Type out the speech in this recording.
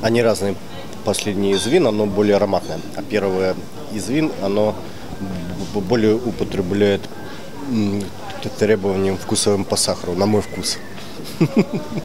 Они разные. Последнее из вин, оно более ароматное. А первое из вин, оно более употребляет требованиям вкусовым по сахару, на мой вкус.